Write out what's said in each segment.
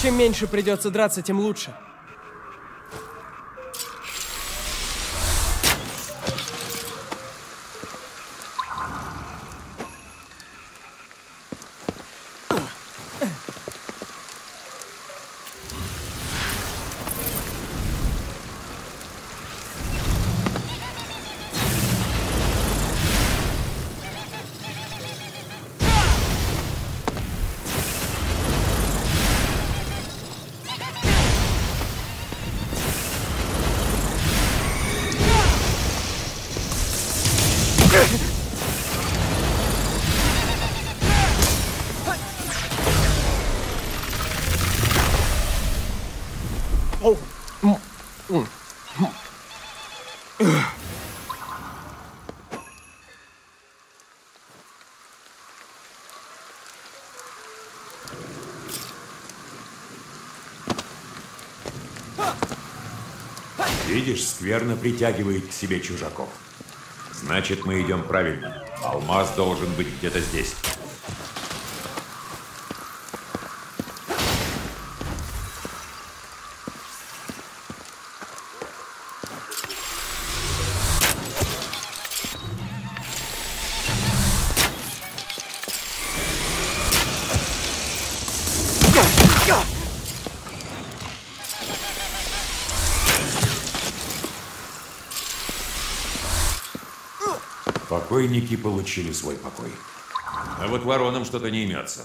Чем меньше придется драться, тем лучше. Видишь, скверно притягивает к себе чужаков. Значит, мы идем правильно. Алмаз должен быть где-то здесь. Покойники получили свой покой. А вот воронам что-то не имется.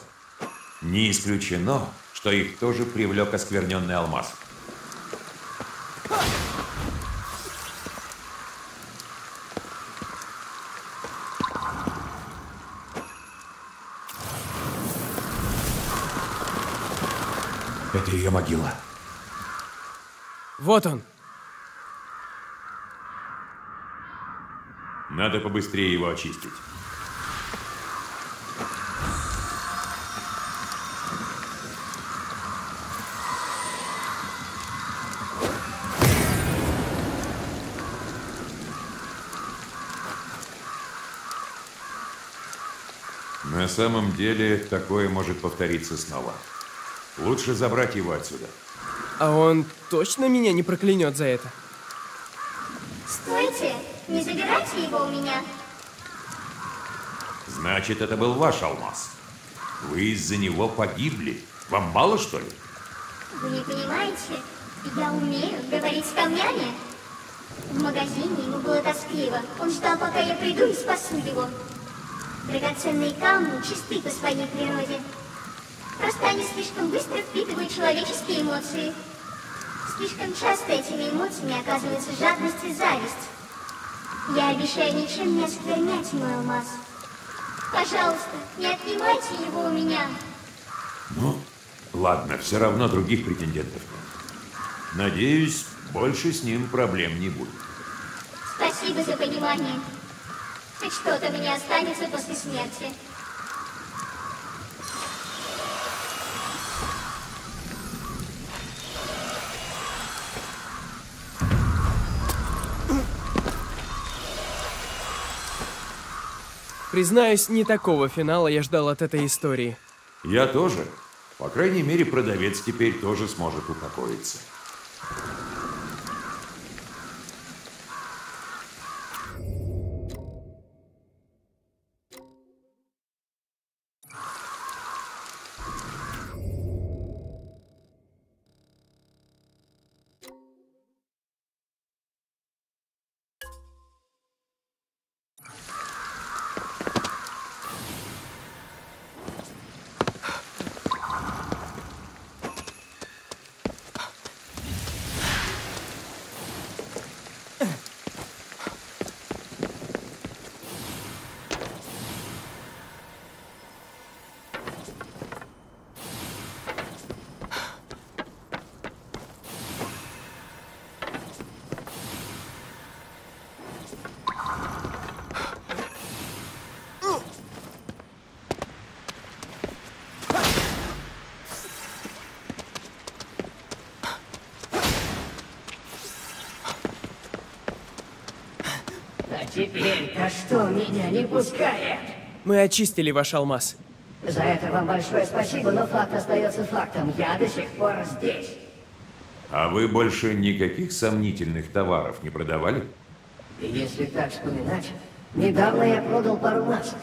Не исключено, что их тоже привлек оскверненный алмаз. Это ее могила. Вот он. Надо побыстрее его очистить. На самом деле, такое может повториться снова. Лучше забрать его отсюда. А он точно меня не проклянет за это? Стойте! Не забирайте его у меня. Значит, это был ваш алмаз. Вы из-за него погибли. Вам мало, что ли? Вы не понимаете? Я умею говорить с камнями. В магазине ему было тоскливо. Он ждал, пока я приду и спасу его. Драгоценные камни чисты по своей природе. Просто они слишком быстро впитывают человеческие эмоции. Слишком часто этими эмоциями оказываются жадность и зависть. Я обещаю ничем не осквернять мой алмаз. Пожалуйста, не отнимайте его у меня. Ну, ладно, все равно других претендентов нет. Надеюсь, больше с ним проблем не будет. Спасибо за понимание. Хоть что-то мне останется после смерти. Признаюсь, не такого финала я ждал от этой истории. Я тоже. По крайней мере, продавец теперь тоже сможет упокоиться. Теперь-то что меня не пускает? Мы очистили ваш алмаз. За это вам большое спасибо, но факт остается фактом. Я до сих пор здесь. А вы больше никаких сомнительных товаров не продавали? Если так вспоминать, недавно я продал пару масок.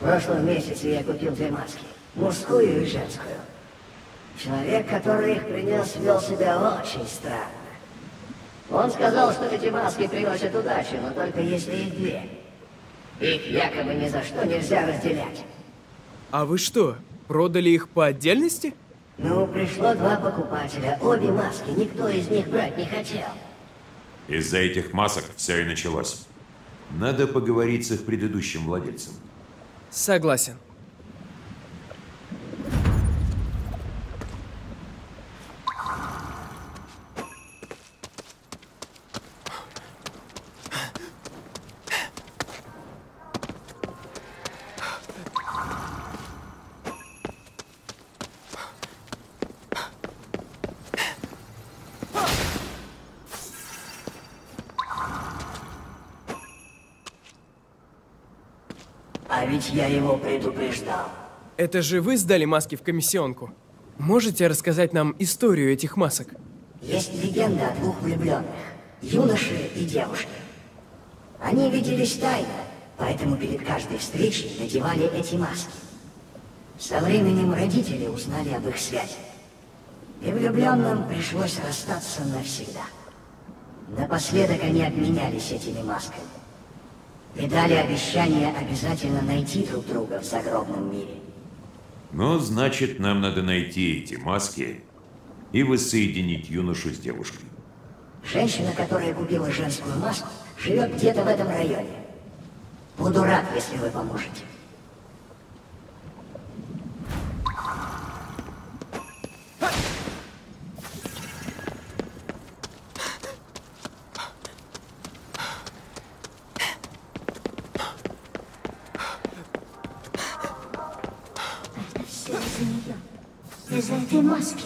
В прошлом месяце я купил две маски. Мужскую и женскую. Человек, который их принес, вел себя очень странно. Он сказал, что эти маски приносят удачу, но только если их две. Их якобы ни за что нельзя разделять. А вы что, продали их по отдельности? Ну, пришло два покупателя, обе маски, никто из них брать не хотел. Из-за этих масок все и началось. Надо поговорить с их предыдущим владельцем. Согласен. А ведь я его предупреждал. Это же вы сдали маски в комиссионку. Можете рассказать нам историю этих масок? Есть легенда о двух влюбленных, юноше и девушке. Они виделись тайно, поэтому перед каждой встречей надевали эти маски. Со временем родители узнали об их связи. И влюбленным пришлось расстаться навсегда. Напоследок они обменялись этими масками. И дали обещание обязательно найти друг друга в загробном мире. Ну, значит, нам надо найти эти маски и воссоединить юношу с девушкой. Женщина, которая купила женскую маску, живет где-то в этом районе. Буду рад, если вы поможете. Это все из-за нее. Из-за этой маски.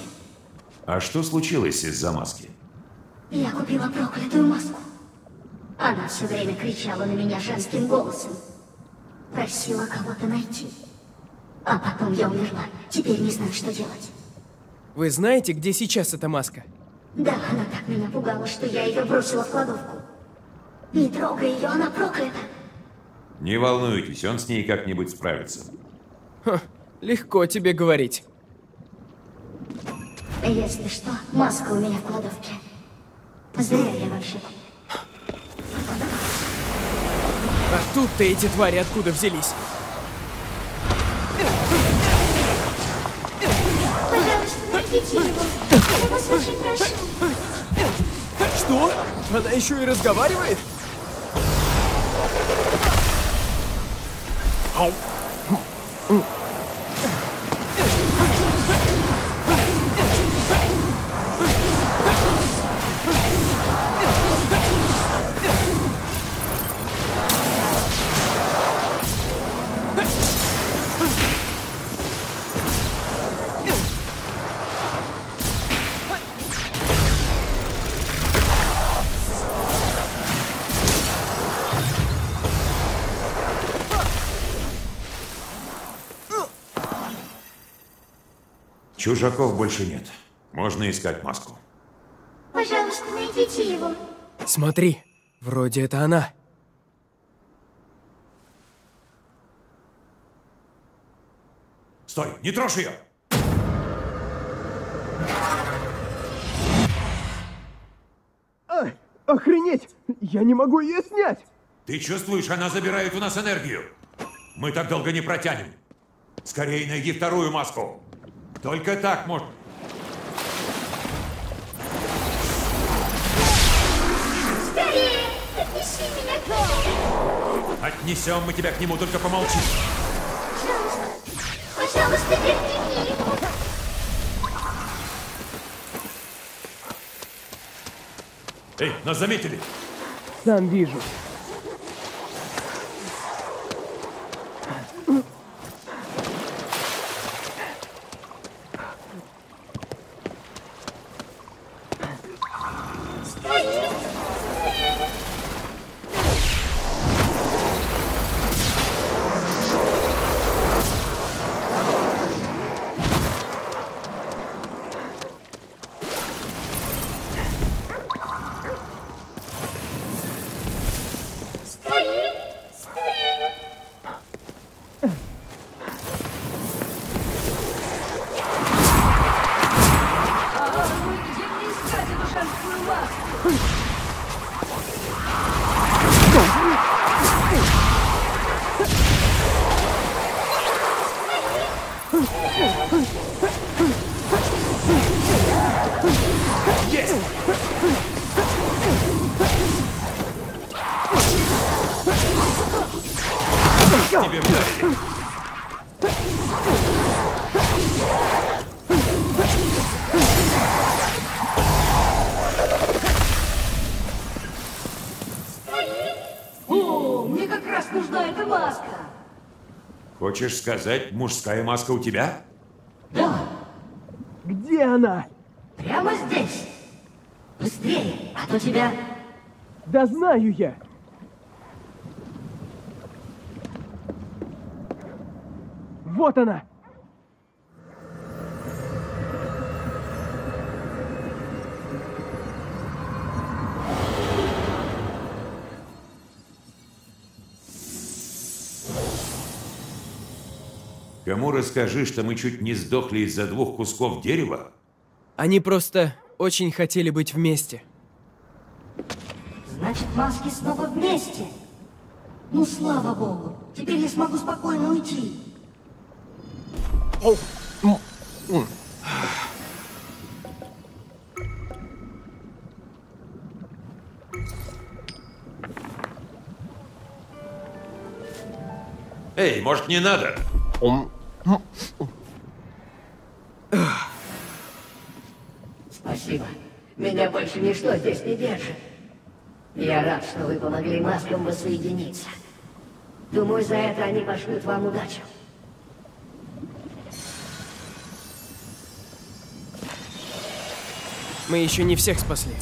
А что случилось из-за маски? Я купила проклятую маску. Она все время кричала на меня женским голосом. Просила кого-то найти. А потом я умерла. Теперь не знаю, что делать. Вы знаете, где сейчас эта маска? Да, она так меня пугала, что я ее бросила в кладовку. Не трогай ее, она проклята. Не волнуйтесь, он с ней как-нибудь справится. Ха, легко тебе говорить. Если что, маска у меня в кладовке. Зря я вообще. А тут-то эти твари откуда взялись? Что? Она еще и разговаривает? Чужаков больше нет. Можно искать маску. Пожалуйста, найдите его. Смотри, вроде это она. Стой, не трожь ее! Ай, охренеть! Я не могу ее снять! Ты чувствуешь, она забирает у нас энергию. Мы так долго не протянем. Скорее найди вторую маску. Только так можно. Скорее, отнеси меня к нему. Отнесем мы тебя к нему, только помолчи. Пожалуйста, пожалуйста, верни его. Эй, нас заметили. Сам вижу. Тебе вдарили. О, мне как раз нужна эта маска. Хочешь сказать, мужская маска у тебя? Да, Где она? прямо здесь. Быстрее, а то тебя... Да знаю я. Вот она. Кому расскажи, что мы чуть не сдохли из-за двух кусков дерева? Они просто очень хотели быть вместе. Значит, маски снова вместе. Ну, слава богу, теперь я смогу спокойно уйти. Эй, может, не надо? Спасибо. Меня больше ничто здесь не держит. Я рад, что вы помогли маскам воссоединиться. Думаю, за это они пошлют вам удачу. Мы еще не всех спасли.